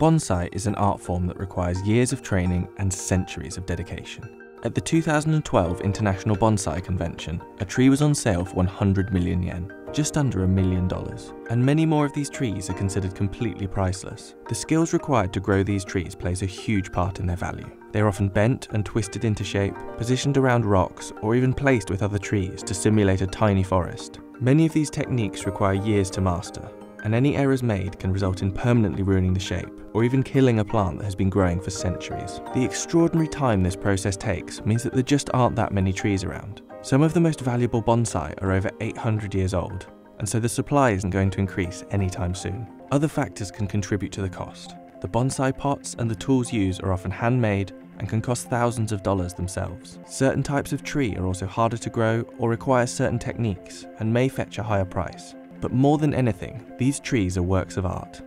Bonsai is an art form that requires years of training and centuries of dedication. At the 2012 International Bonsai Convention, a tree was on sale for 100 million yen, just under a million dollars. And many more of these trees are considered completely priceless. The skills required to grow these trees plays a huge part in their value. They are often bent and twisted into shape, positioned around rocks, or even placed with other trees to simulate a tiny forest. Many of these techniques require years to master, and any errors made can result in permanently ruining the shape, or even killing a plant that has been growing for centuries. The extraordinary time this process takes means that there just aren't that many trees around. Some of the most valuable bonsai are over 800 years old, and so the supply isn't going to increase anytime soon. Other factors can contribute to the cost. The bonsai pots and the tools used are often handmade and can cost thousands of dollars themselves. Certain types of tree are also harder to grow or require certain techniques and may fetch a higher price. But more than anything, these trees are works of art.